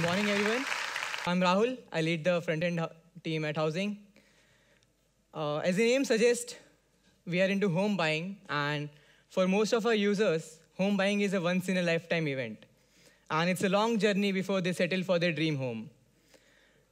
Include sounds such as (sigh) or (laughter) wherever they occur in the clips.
Good morning, everyone. I'm Rahul. I lead the front-end team at Housing. Uh, as the name suggests, we are into home buying, and for most of our users, home buying is a once-in-a-lifetime event. And it's a long journey before they settle for their dream home.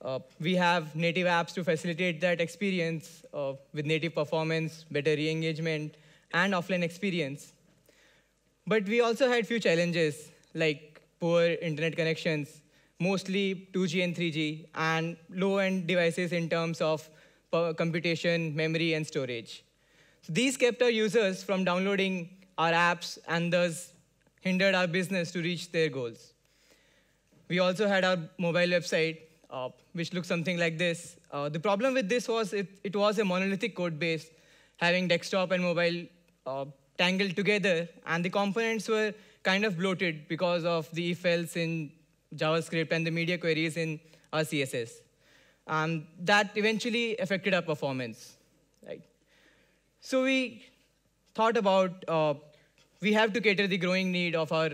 Uh, we have native apps to facilitate that experience uh, with native performance, better re-engagement, and offline experience. But we also had few challenges like poor internet connections, mostly 2G and 3G, and low-end devices in terms of computation, memory, and storage. So these kept our users from downloading our apps and thus hindered our business to reach their goals. We also had our mobile website, uh, which looks something like this. Uh, the problem with this was it, it was a monolithic code base, having desktop and mobile uh, tangled together, and the components were kind of bloated because of the if-else in JavaScript and the media queries in our CSS. Um, that eventually affected our performance. Right? So we thought about uh, we have to cater the growing need of our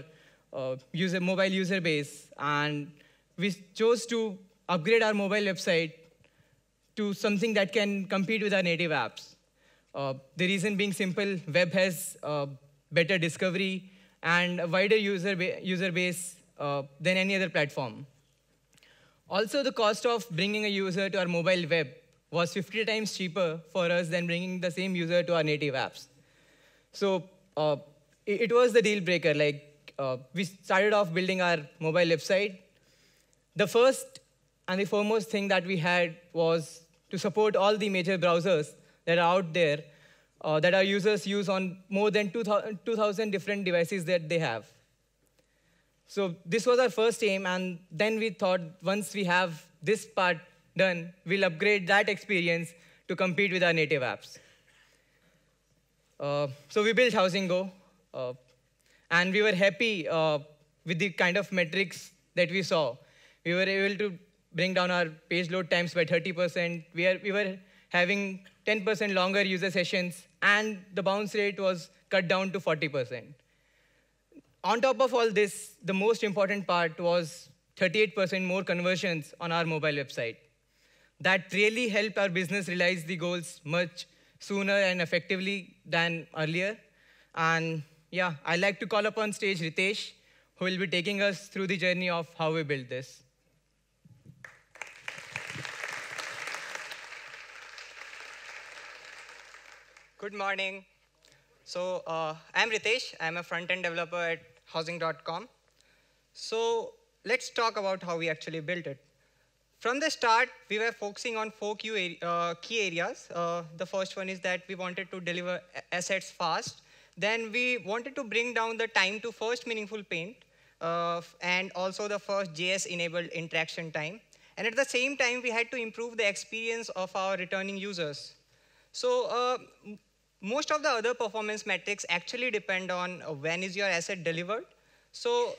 uh, user, mobile user base, and we chose to upgrade our mobile website to something that can compete with our native apps. Uh, the reason being simple, web has uh, better discovery and a wider user, ba user base uh, than any other platform. Also, the cost of bringing a user to our mobile web was 50 times cheaper for us than bringing the same user to our native apps. So uh, it, it, was the deal breaker. Like uh, we started off building our mobile website. The first and the foremost thing that we had was to support all the major browsers that are out there uh, that our users use on more than 2,000 different devices that they have. So this was our first aim, and then we thought once we have this part done, we'll upgrade that experience to compete with our native apps. Uh, so we built Housing Go, uh, and we were happy uh, with the kind of metrics that we saw. We were able to bring down our page load times by 30%. We, are, we were having 10% longer user sessions, and the bounce rate was cut down to 40%. On top of all this, the most important part was 38% more conversions on our mobile website. That really helped our business realize the goals much sooner and effectively than earlier. And yeah, I'd like to call upon stage Ritesh, who will be taking us through the journey of how we built this. Good morning. So uh, I'm Ritesh. I'm a front-end developer at housing.com. So let's talk about how we actually built it. From the start, we were focusing on four key, uh, areas. Uh, the first one is that we wanted to deliver assets fast. Then we wanted to bring down the time to first meaningful paint, uh, and also the first JS-enabled interaction time. And at the same time, we had to improve the experience of our returning users. So uh, most of the other performance metrics actually depend on uh, when is your asset delivered. So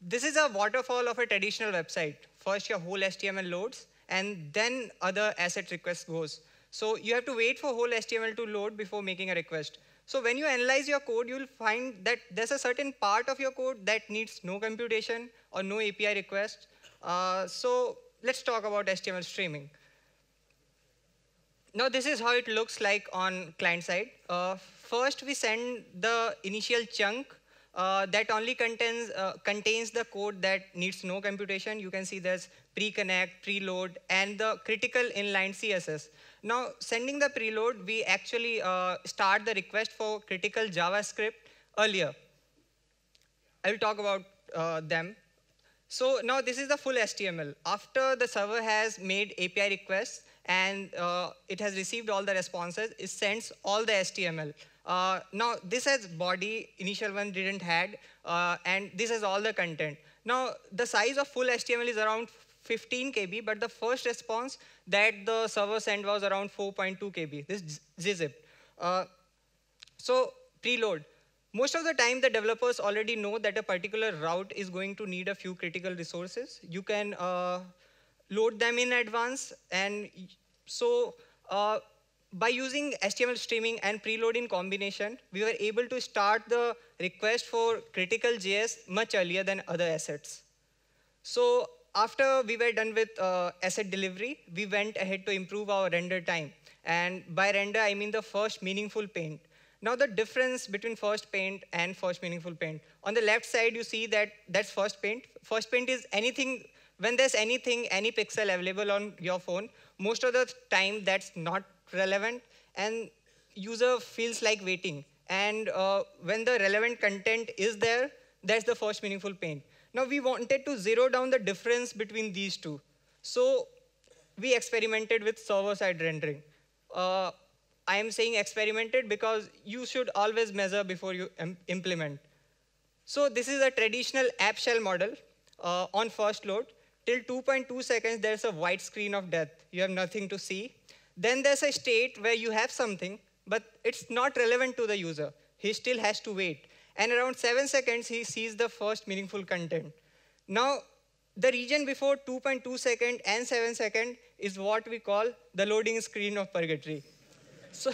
this is a waterfall of a traditional website. First, your whole HTML loads, and then other asset request goes. So you have to wait for whole HTML to load before making a request. So when you analyze your code, you'll find that there's a certain part of your code that needs no computation or no API request. Uh, so let's talk about HTML streaming. Now this is how it looks like on client side. Uh, first, we send the initial chunk uh, that only contains, uh, contains the code that needs no computation. You can see there's pre-connect, preload, and the critical inline CSS. Now, sending the preload, we actually uh, start the request for critical JavaScript earlier. I will talk about uh, them. So now this is the full HTML. After the server has made API requests, and uh, it has received all the responses. It sends all the HTML. Uh, now, this has body, initial one didn't had, uh, and this has all the content. Now, the size of full HTML is around 15 KB, but the first response that the server sent was around 4.2 KB, this gzip. Uh, so, preload. Most of the time, the developers already know that a particular route is going to need a few critical resources. You can uh, load them in advance. And so uh, by using HTML streaming and preload in combination, we were able to start the request for critical JS much earlier than other assets. So after we were done with uh, asset delivery, we went ahead to improve our render time. And by render, I mean the first meaningful paint. Now the difference between first paint and first meaningful paint. On the left side, you see that that's first paint. First paint is anything, when there's anything, any pixel available on your phone, most of the time that's not relevant and user feels like waiting. And uh, when the relevant content is there, that's the first meaningful paint. Now we wanted to zero down the difference between these two. So we experimented with server-side rendering. Uh, I am saying experimented because you should always measure before you implement. So this is a traditional app shell model uh, on first load. Till 2.2 seconds, there's a white screen of death. You have nothing to see. Then there's a state where you have something, but it's not relevant to the user. He still has to wait. And around seven seconds, he sees the first meaningful content. Now, the region before 2.2 second and 7 second is what we call the loading screen of purgatory. So,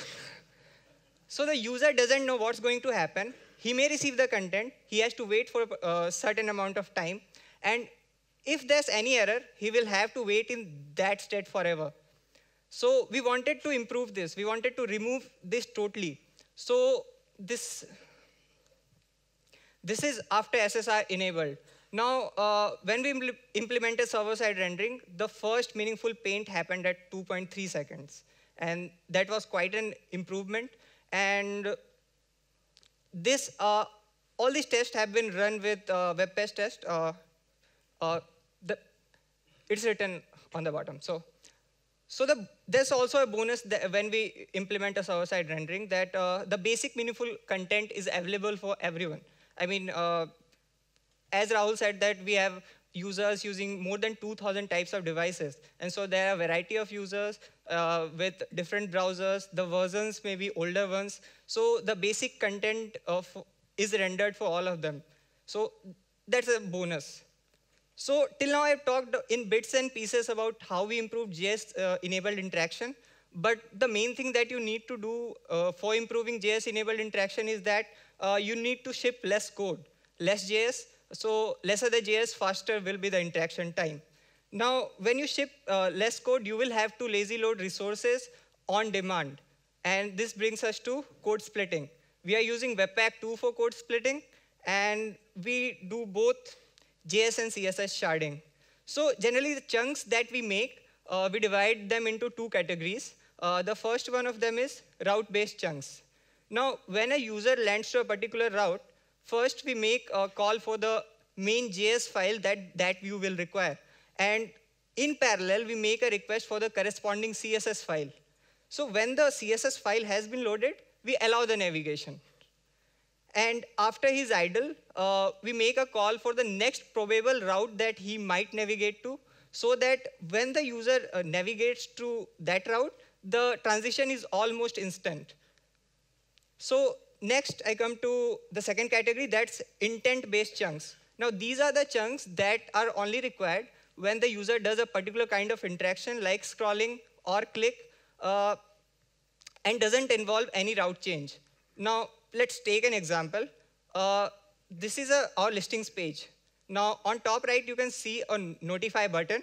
so the user doesn't know what's going to happen. He may receive the content. He has to wait for a certain amount of time. And if there's any error, he will have to wait in that state forever. So we wanted to improve this. We wanted to remove this totally. So this, this is after SSR enabled. Now, uh, when we impl implemented server-side rendering, the first meaningful paint happened at 2.3 seconds. And that was quite an improvement. And this, uh, all these tests have been run with uh, WebPageTest. Uh, uh, it's written on the bottom. So, so the, there's also a bonus when we implement a server-side rendering that uh, the basic meaningful content is available for everyone. I mean, uh, as Rahul said that we have users using more than 2,000 types of devices. And so there are a variety of users uh, with different browsers. The versions may be older ones. So the basic content of, is rendered for all of them. So that's a bonus. So till now I've talked in bits and pieces about how we improved JS-enabled uh, interaction. But the main thing that you need to do uh, for improving JS-enabled interaction is that uh, you need to ship less code, less JS, so lesser the JS, faster will be the interaction time. Now, when you ship uh, less code, you will have to lazy load resources on demand. And this brings us to code splitting. We are using Webpack 2 for code splitting, and we do both JS and CSS sharding. So generally, the chunks that we make, uh, we divide them into two categories. Uh, the first one of them is route-based chunks. Now, when a user lands to a particular route, First, we make a call for the main JS file that that view will require. And in parallel, we make a request for the corresponding CSS file. So when the CSS file has been loaded, we allow the navigation. And after his idle, uh, we make a call for the next probable route that he might navigate to, so that when the user uh, navigates to that route, the transition is almost instant. So next, I come to the second category, that's intent-based chunks. Now, these are the chunks that are only required when the user does a particular kind of interaction, like scrolling or click, uh, and doesn't involve any route change. Now, let's take an example. Uh, this is a, our listings page. Now, on top right, you can see a notify button.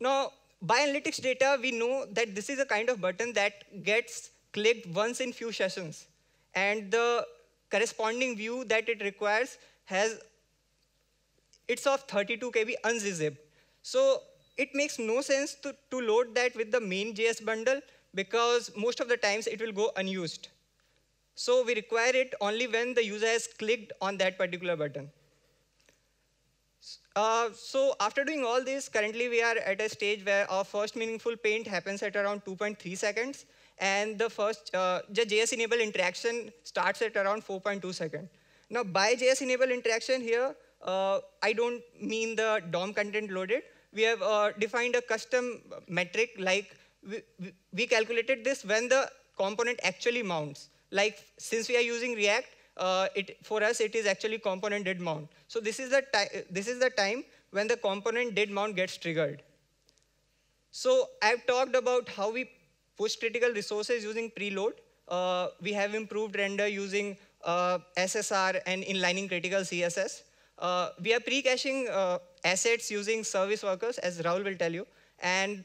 Now, by analytics data, we know that this is a kind of button that gets clicked once in few sessions and the corresponding view that it requires has, it's of 32 KB unzipped. So it makes no sense to, to load that with the main JS bundle because most of the times it will go unused. So we require it only when the user has clicked on that particular button. Uh, so after doing all this, currently we are at a stage where our first meaningful paint happens at around 2.3 seconds. And the first, uh, the JS enable interaction starts at around 4.2 seconds. Now, by JS enable interaction here, uh, I don't mean the DOM content loaded. We have uh, defined a custom metric like we, we calculated this when the component actually mounts. Like since we are using React, uh, it, for us it is actually component did mount. So this is the this is the time when the component did mount gets triggered. So I've talked about how we push critical resources using preload. Uh, we have improved render using uh, SSR and inlining critical CSS. Uh, we are pre-caching uh, assets using service workers, as Rahul will tell you, and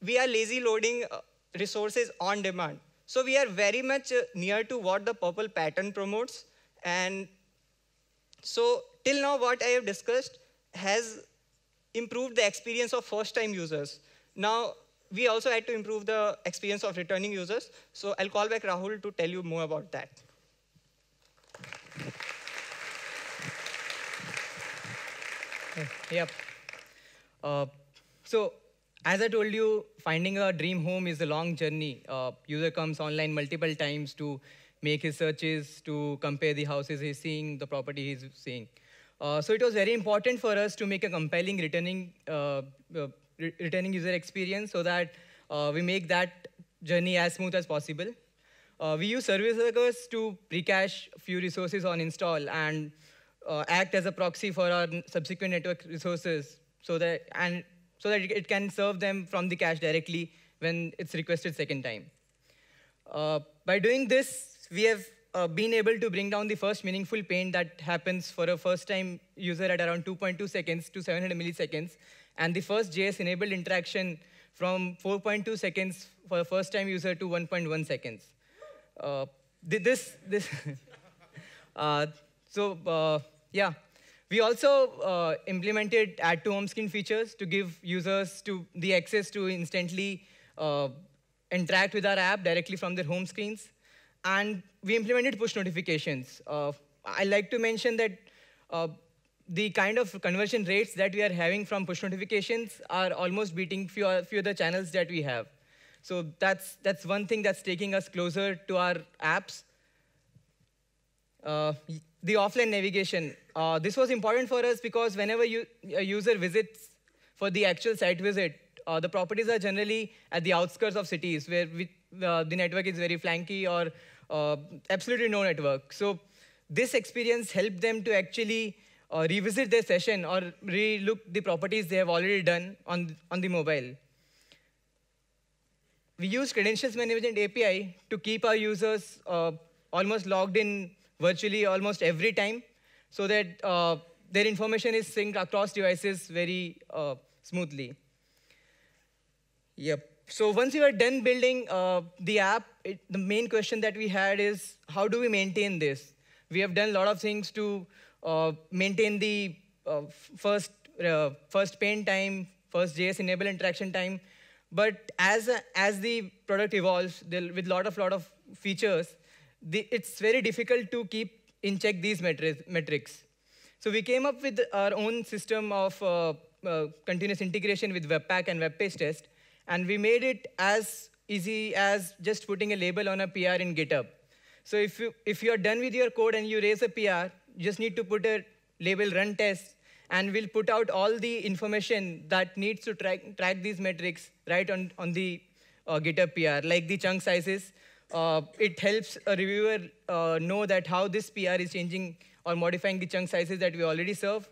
we are lazy loading uh, resources on demand. So we are very much uh, near to what the PRPL pattern promotes. And so till now, what I have discussed has improved the experience of first-time users. Now, we also had to improve the experience of returning users. So I'll call back Rahul to tell you more about that. Yep. Uh, so, as I told you, finding a dream home is a long journey. Uh, user comes online multiple times to make his searches, to compare the houses he's seeing, the property he's seeing. Uh, so it was very important for us to make a compelling returning, uh, uh, re returning user experience so that uh, we make that journey as smooth as possible. we use service workers to pre-cache few resources on install and uh, act as a proxy for our subsequent network resources so that, and so that it can serve them from the cache directly when it's requested second time. Uh, by doing this, we have uh, been able to bring down the first meaningful paint that happens for a first-time user at around 2.2 seconds to 700 milliseconds, and the first JS-enabled interaction from 4.2 seconds for a first-time user to 1.1 seconds. Uh, this, this (laughs) uh, so uh, yeah. We also uh, implemented add to home screen features to give users to the access to instantly uh, interact with our app directly from their home screens. And we implemented push notifications. Uh, I like to mention that uh, the kind of conversion rates that we are having from push notifications are almost beating few, few other channels that we have. So that's, that's one thing that's taking us closer to our apps. The offline navigation. Uh, this was important for us because whenever you, a user visits for the actual site visit, uh, the properties are generally at the outskirts of cities where we, uh, the network is very flanky or uh, absolutely no network. So this experience helped them to actually uh, revisit their session or relook the properties they have already done on, on the mobile. We use Credentials Management API to keep our users uh, almost logged in virtually almost every time so that uh, their information is synced across devices very uh, smoothly. Yep. So once you are done building uh, the app, it, the main question that we had is, how do we maintain this? We have done a lot of things to uh, maintain the uh, first, uh, first paint time, first JS enable interaction time. But as, as the product evolves, with lot of, lot of features, the, it's very difficult to keep in check these metrics. So we came up with our own system of uh, uh, continuous integration with Webpack and WebPageTest, and we made it as easy as just putting a label on a PR in GitHub. So if you, if you are done with your code and you raise a PR, you just need to put a label run test, and we'll put out all the information that needs to track, track these metrics right on, on the uh, GitHub PR, like the chunk sizes, uh, it helps a reviewer uh, know that how this PR is changing or modifying the chunk sizes that we already serve.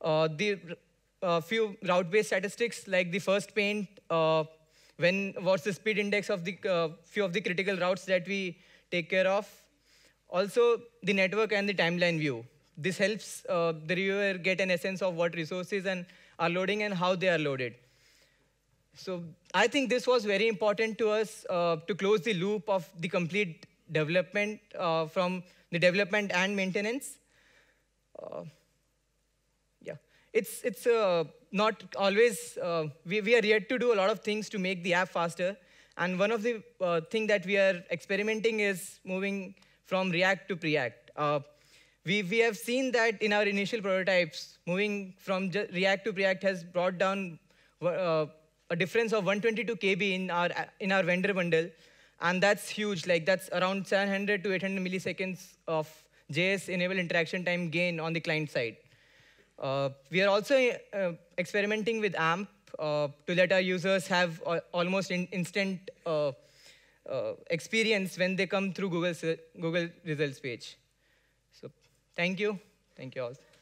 Uh, the uh, few route-based statistics, like the first paint, uh, when what's the speed index of the uh, few of the critical routes that we take care of. Also, the network and the timeline view. This helps the reviewer get an essence of what resources and are loading and how they are loaded. So I think this was very important to us uh, to close the loop of the complete development uh, from the development and maintenance. Uh, yeah, it's, it's uh, not always, uh, we, we are yet to do a lot of things to make the app faster. And one of the uh, things that we are experimenting is moving from React to Preact. we, we have seen that in our initial prototypes, moving from React to Preact has brought down a difference of 122 KB in our, in our vendor bundle. And that's huge. Like that's around 700 to 800 milliseconds of JS-enabled interaction time gain on the client side. Uh, we are also uh, experimenting with AMP uh, to let our users have almost in instant uh, uh, experience when they come through Google's, Google results page. So thank you. Thank you all.